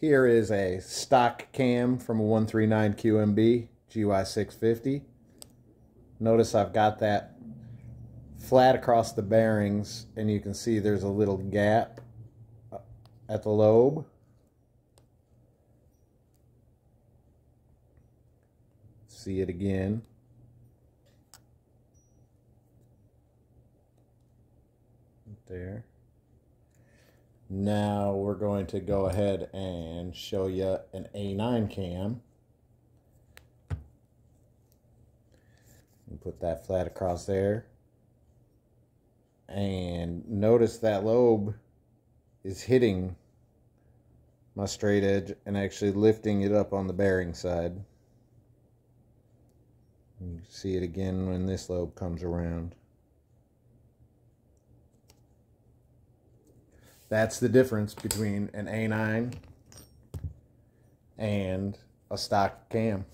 Here is a stock cam from a 139 QMB GY6 50. Notice I've got that flat across the bearings and you can see there's a little gap at the lobe. See it again. There. Now we're going to go ahead and show you an A9 cam. Put that flat across there. And notice that lobe is hitting my straight edge and actually lifting it up on the bearing side. You see it again when this lobe comes around. That's the difference between an A9 and a stock cam.